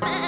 Man.